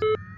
Thank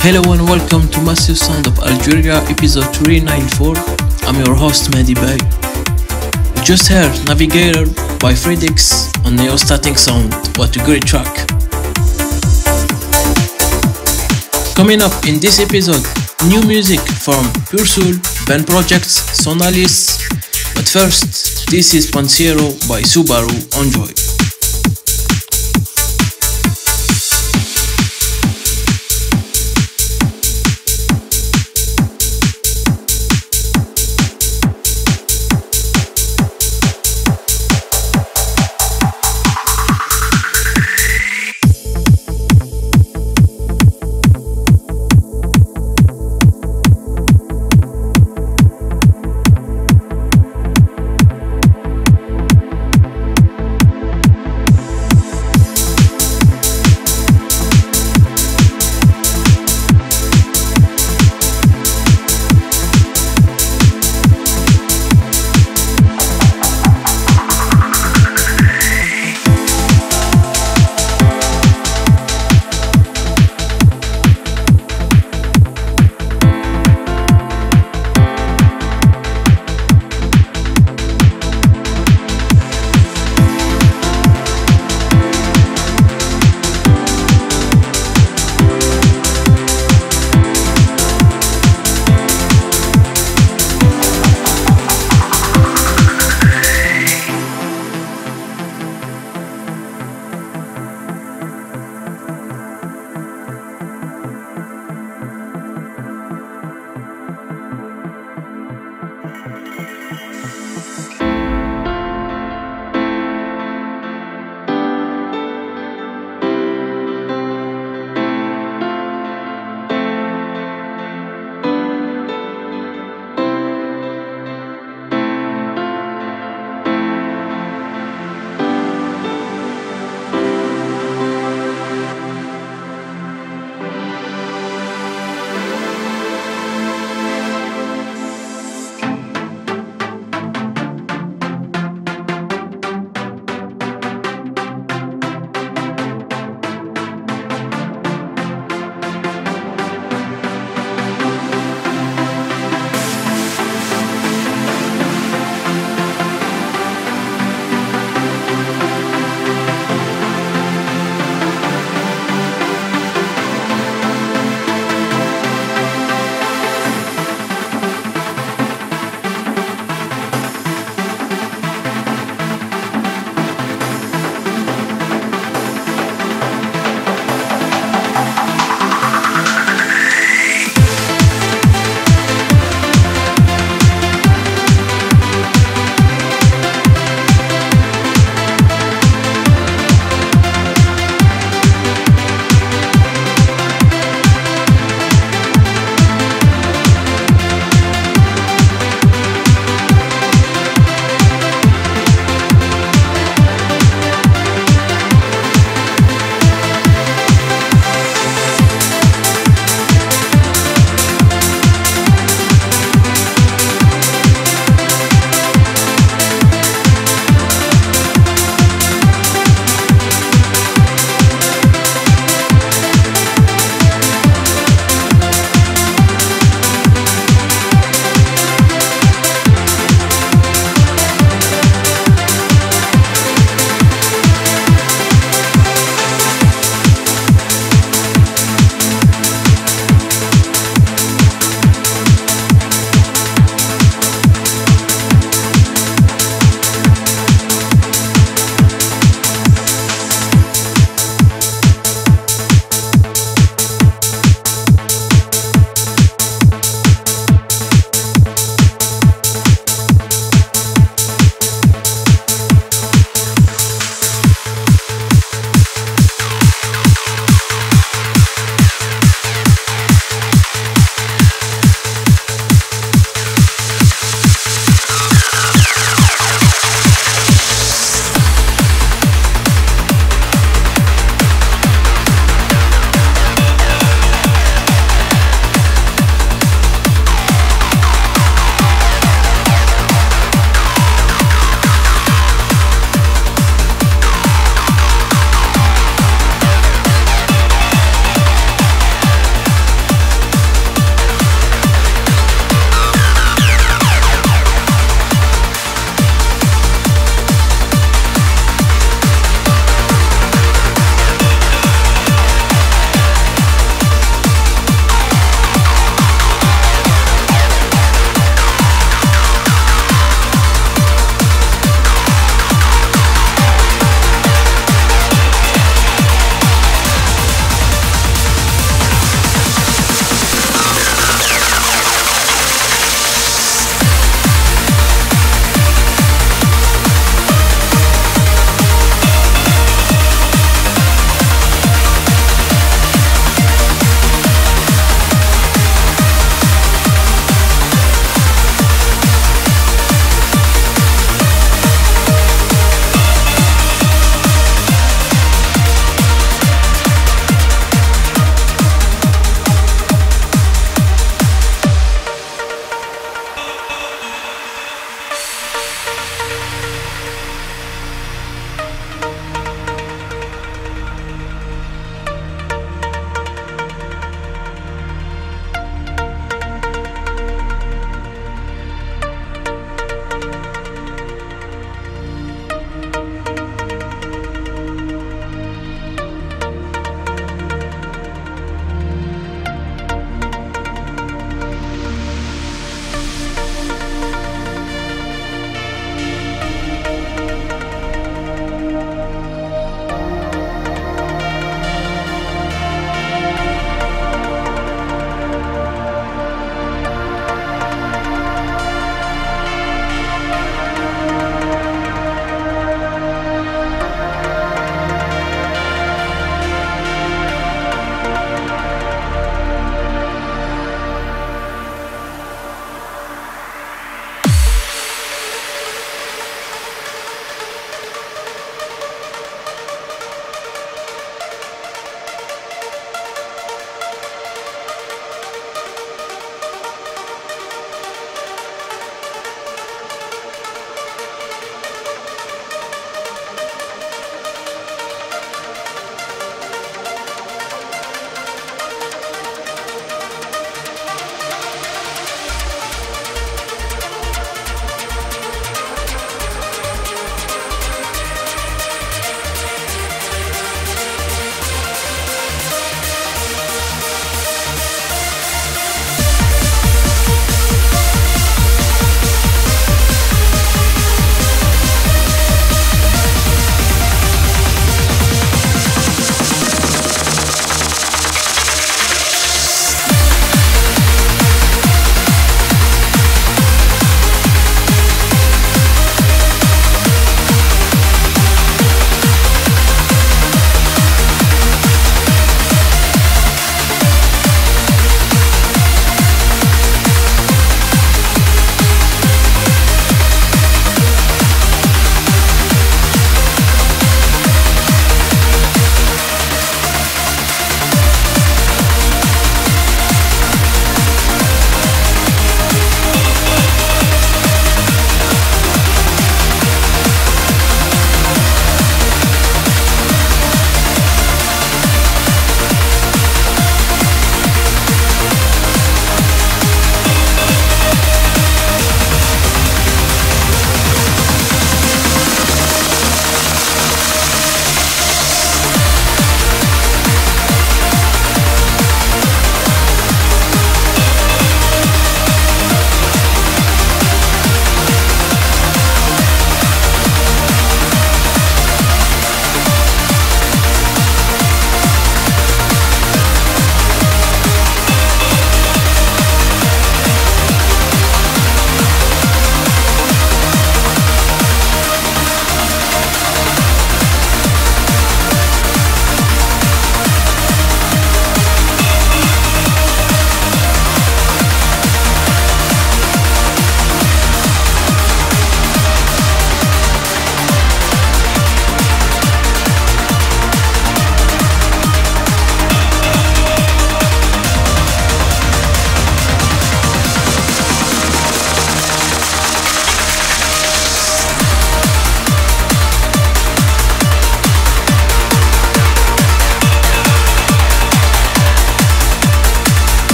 Hello and welcome to Massive Sound of Algeria, episode 394. I'm your host Mehdi Bey. Just heard Navigator by Fredix on Neostatic Sound. What a great track! Coming up in this episode, new music from Puresoul, Ben Projects, Sonalyis. But first, this is Pensiero by Subaro. Enjoy.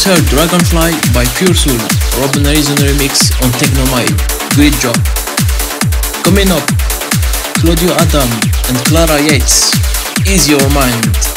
Just heard Dragonfly by Puresoul, Robin Harrison remix on Tecnomind. Great job. Coming up, Claudiu Adam and Clara Yates. Ease your mind.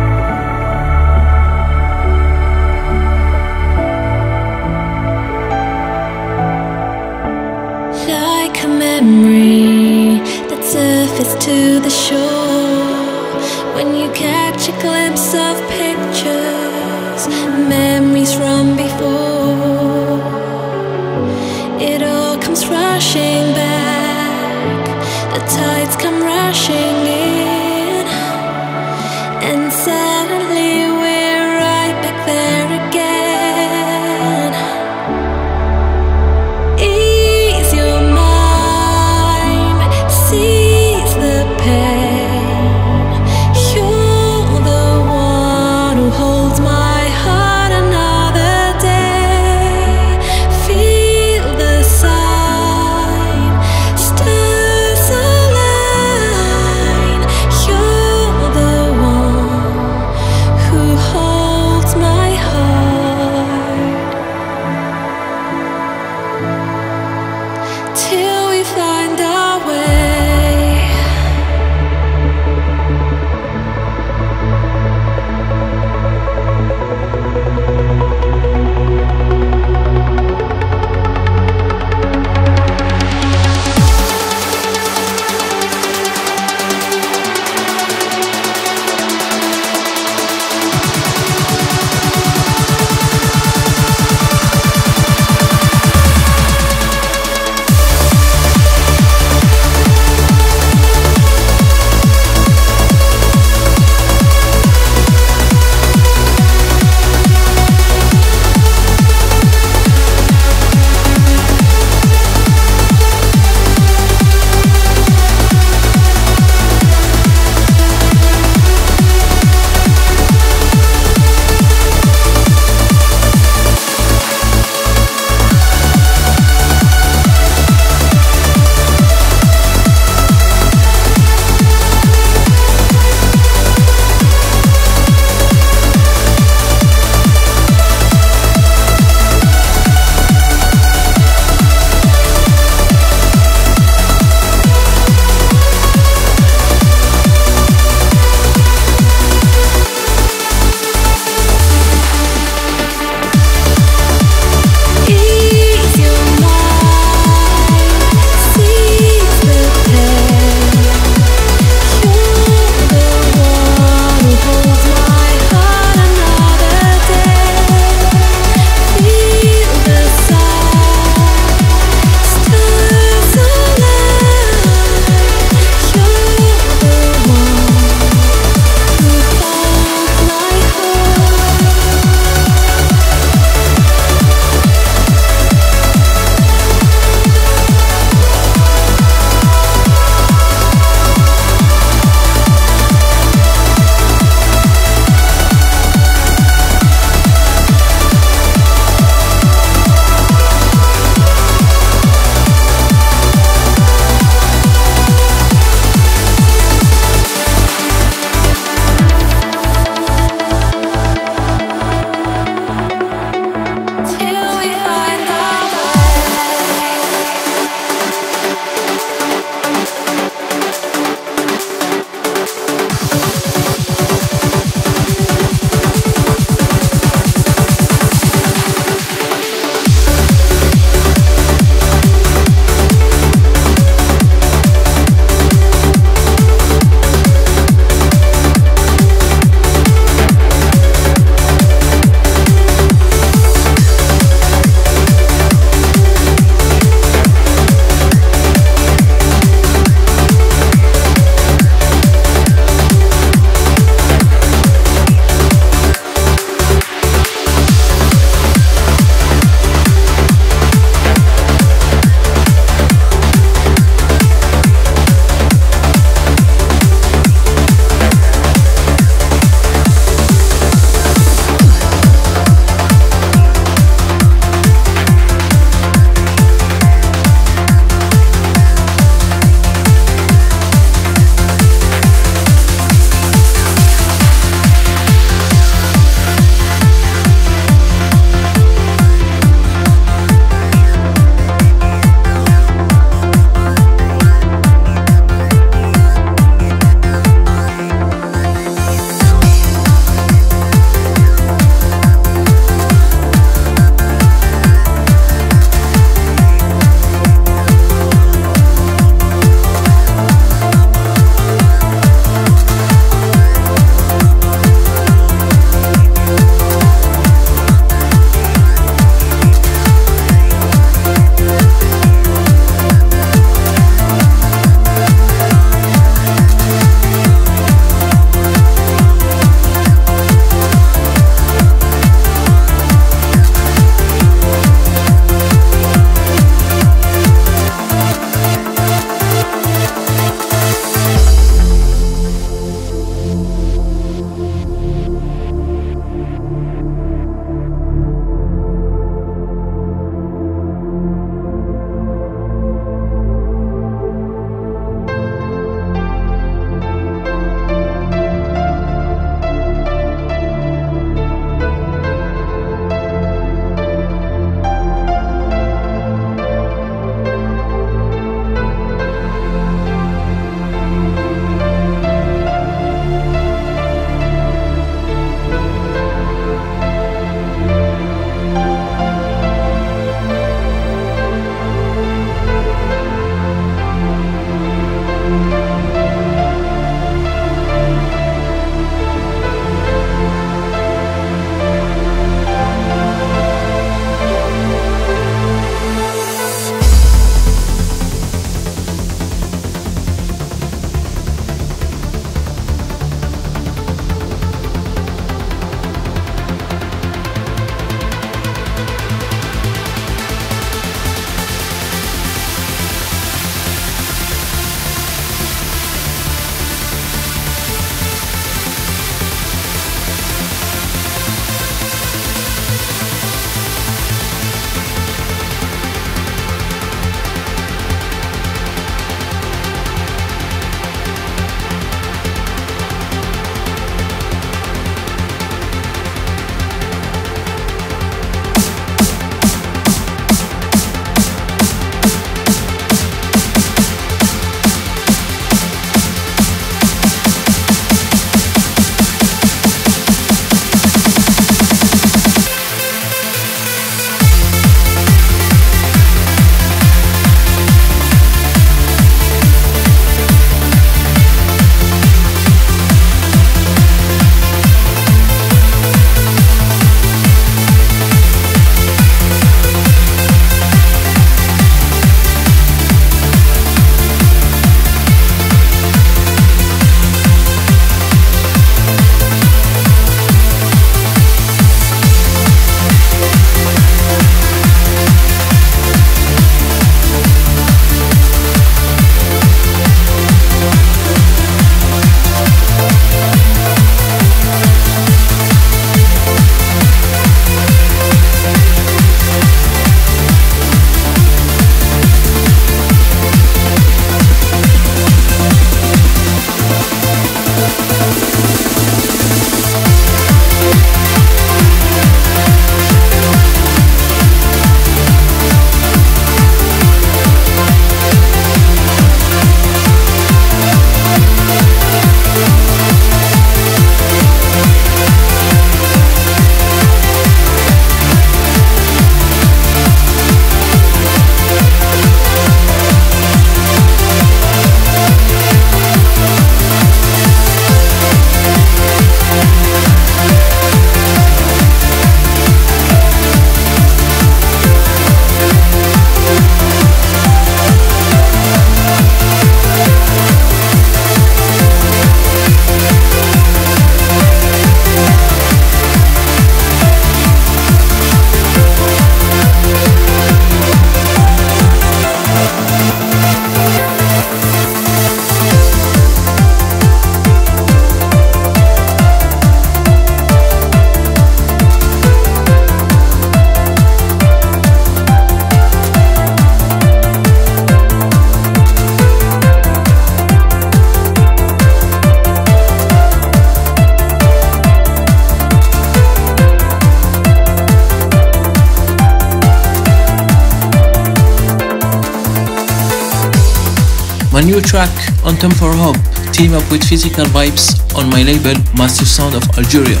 For Hope, team up with Physical Vibes on my label Massive Sound of Algeria.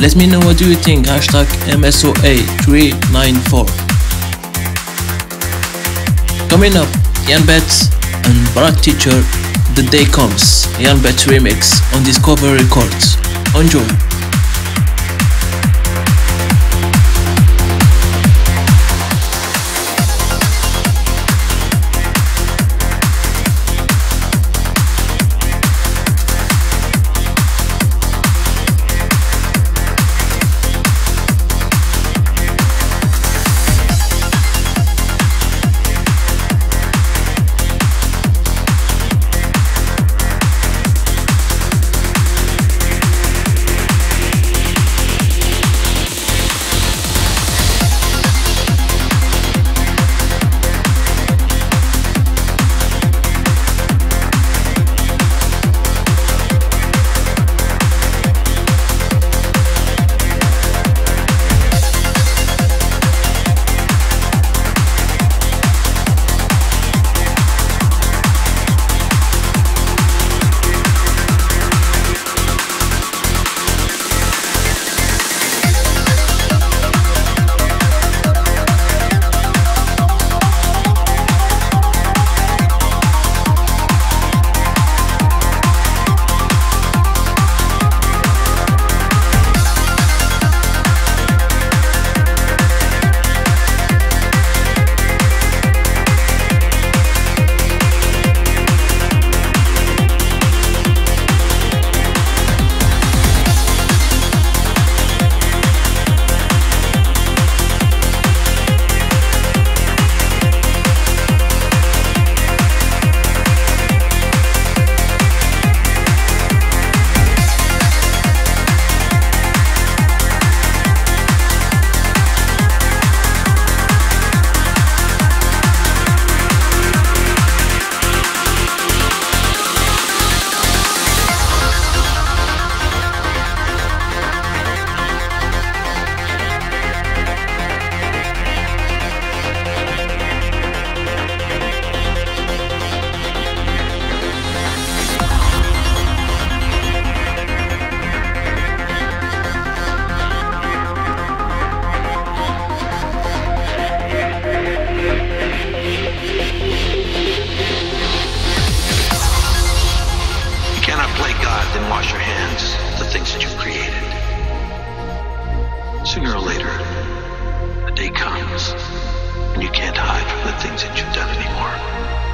Let me know what do you think, hashtag MSOA394. Coming up, Ian Betts and Brad Thatcher, The Day Comes, Ian Betts remix on Discover Records. Enjoy! God, then wash your hands of the things that you've created. Sooner or later, the day comes and you can't hide from the things that you've done anymore.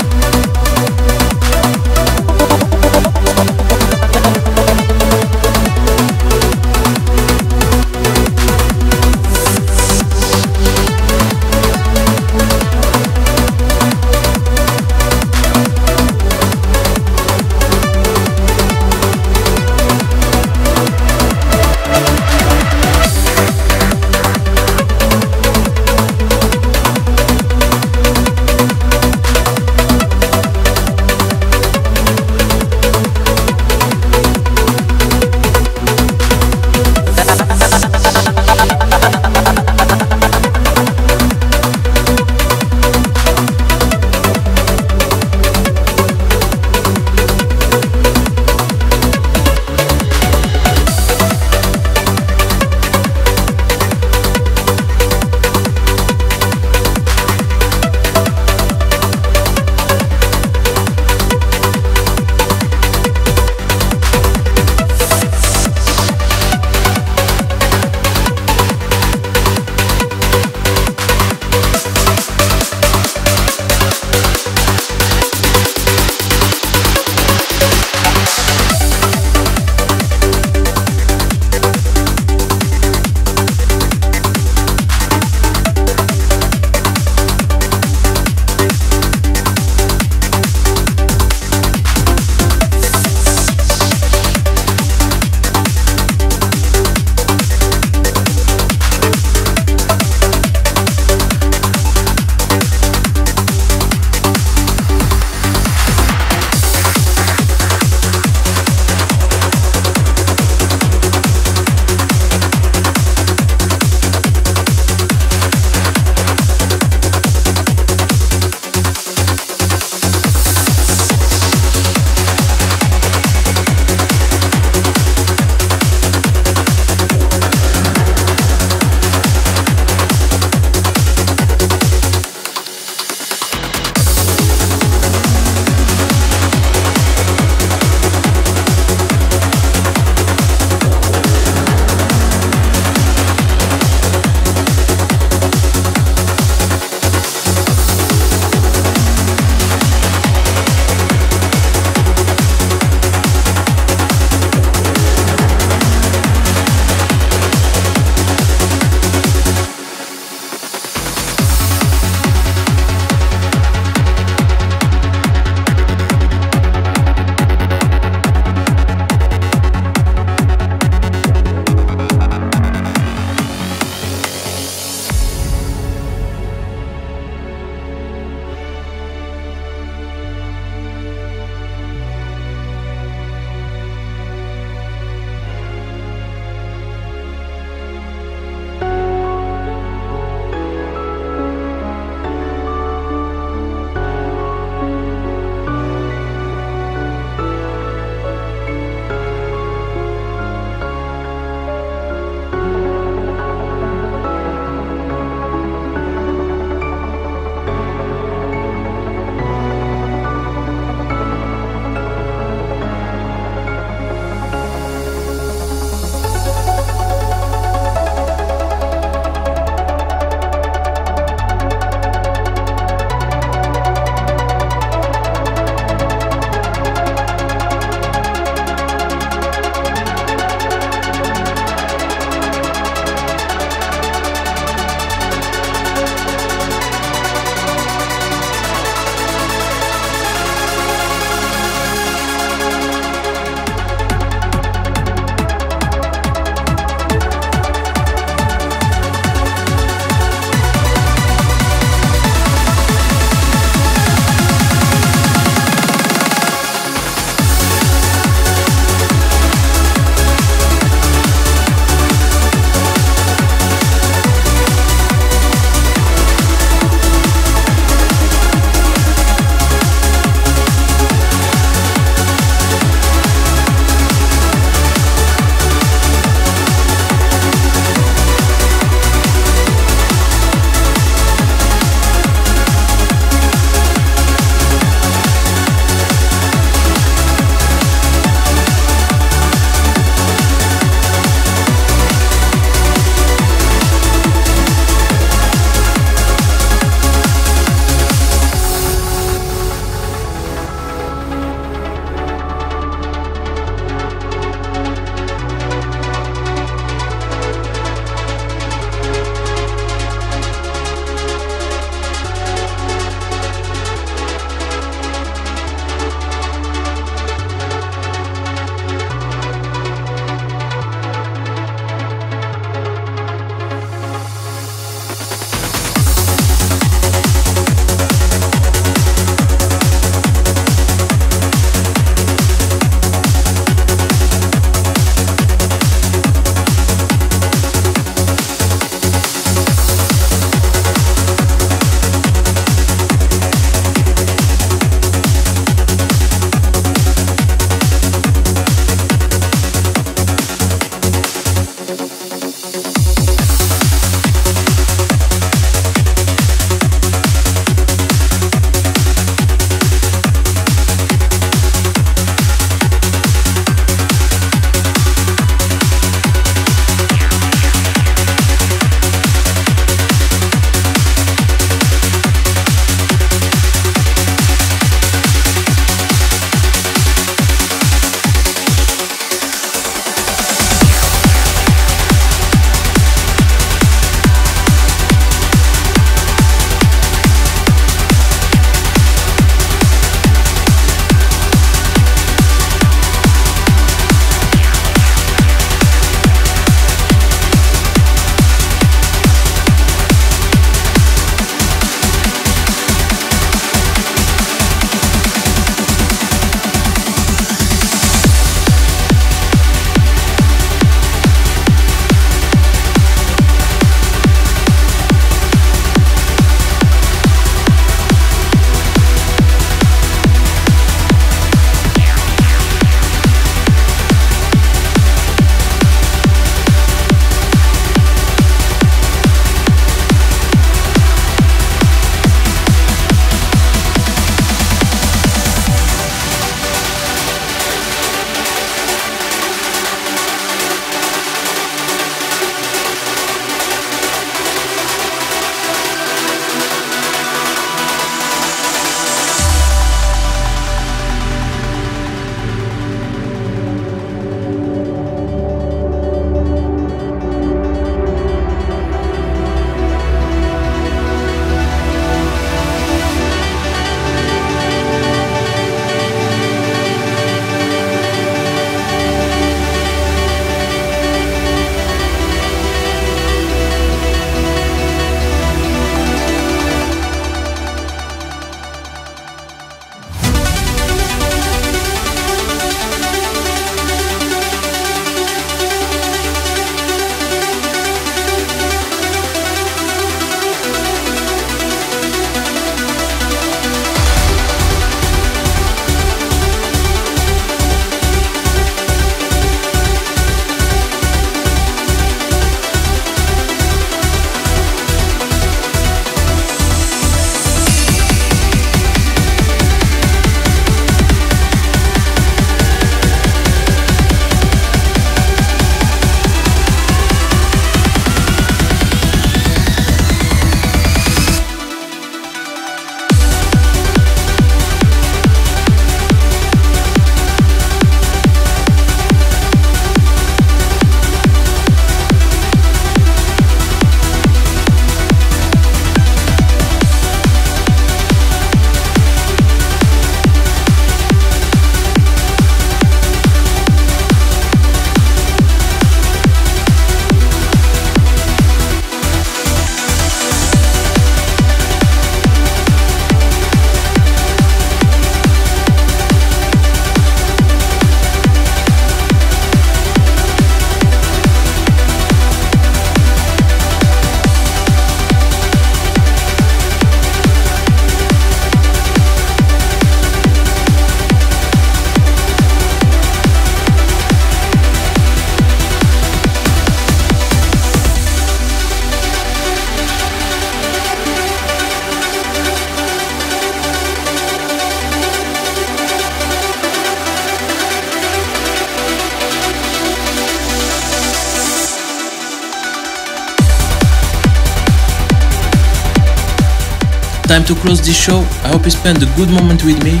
To close this show. I hope you spend a good moment with me.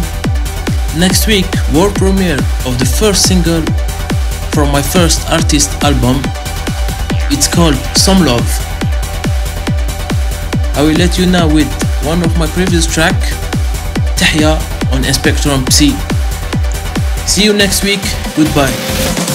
Next week, world premiere of the first single from my first artist album. It's called Some Love. I will let you now with one of my previous track, Tahya on Spectrum Psy. See you next week. Goodbye.